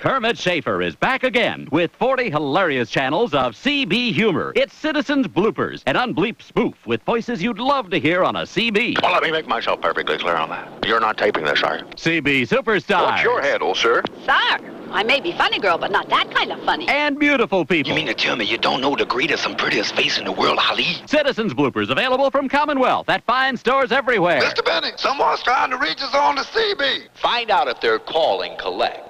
Kermit Schaefer is back again with 40 hilarious channels of CB humor. It's Citizens Bloopers, an unbleep spoof with voices you'd love to hear on a CB. Well, let me make myself perfectly clear on that. You're not taping this, are you? CB Superstar. What's your handle, sir? Sir, I may be funny girl, but not that kind of funny. And beautiful people. You mean to tell me you don't know the greatest and prettiest face in the world, Ali? Citizens Bloopers available from Commonwealth at fine stores everywhere. Mr. Benny, someone's trying to reach us on the CB. Find out if they're calling collect.